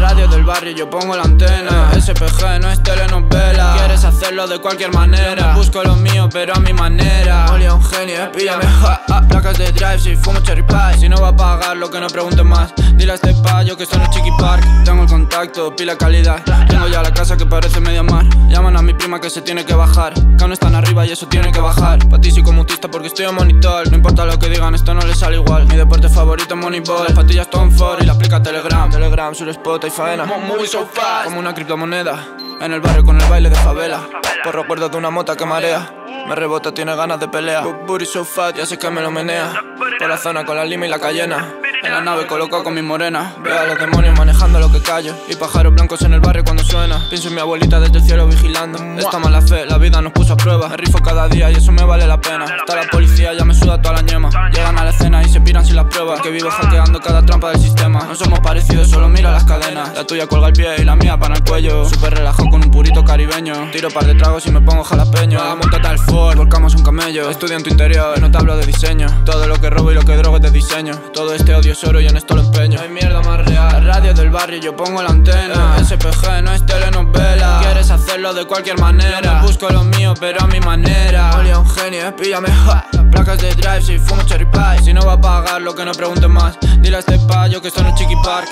Radio del barrio yo pongo la antena. SPG no es telenovela. Quieres hacerlo de cualquier manera. Busco lo mío pero a mi manera Píllame ja, Placas de drive si fumo cherry pie. Si no va a pagar lo que no pregunte más. Dile a este payo que esto no es Chiqui Park. Tengo el contacto, pila calidad. Tengo ya la casa que parece media mar. Llaman a mi prima que se tiene que bajar. Que no están arriba y eso tiene que bajar. Pa' ti soy comutista porque estoy en monitor. No importa lo que digan, esto no les sale igual. Mi deporte favorito es Moneyball. Patillas Tom Ford y la aplica Telegram. Telegram, sur spot y faena Moving so fast. Como una criptomoneda En el barrio con el baile de favela. Por recuerdo de una mota que marea. Me rebota, tiene ganas de pelea. Booty so fat, ya sé que me lo menea. Por la zona con la lima y la cayena En la nave colocado con mi morena. Veo a los demonios manejando lo que callo. Y pájaros blancos en el barrio cuando suena. Pienso en mi abuelita desde el cielo vigilando. Esta mala fe, la vida nos puso a prueba. Me rifo cada día y eso me vale la pena. Está la policía, ya me suda toda la ñema. Llegan a la escena y se piran sin las pruebas. Que vivo hackeando cada trampa del sistema. No somos parecidos, solo mira las cadenas. La tuya cuelga el pie y la mía para el cuello. Súper relajado con un purito caribeño. Tiro par de tragos y me pongo jalapeño. Montate al Ford, volcamos un camello. Estudia en tu interior, no te hablo de diseño. Todo lo que robo y lo que drogo es de diseño. Todo este odio y en esto lo empeño. No hay mierda más real. La radio del barrio yo pongo la antena. SPG no es telenovela. Quieres hacerlo de cualquier manera. Busco lo mío pero a mi manera. Oli un genio, píllame ja. Placas de drive si fumo cherry pie. Si no va a pagar lo que no pregunte más. Dile a este payo que esto no es Chiqui Park